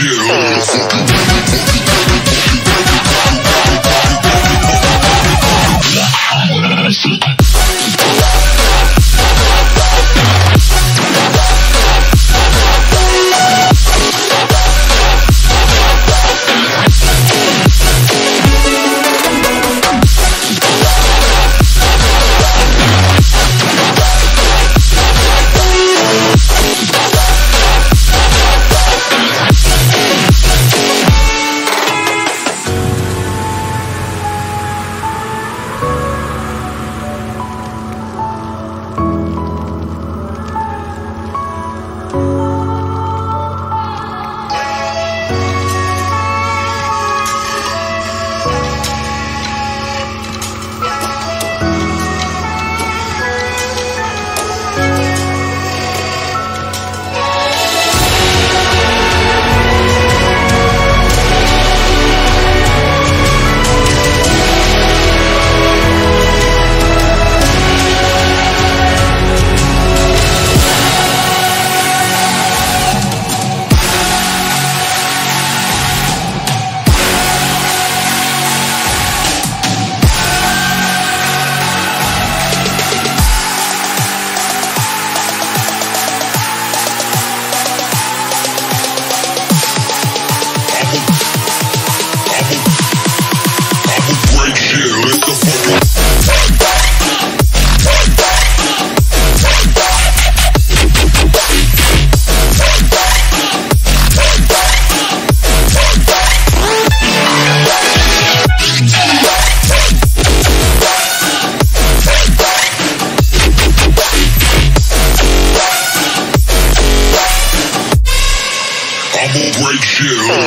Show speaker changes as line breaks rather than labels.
break shit.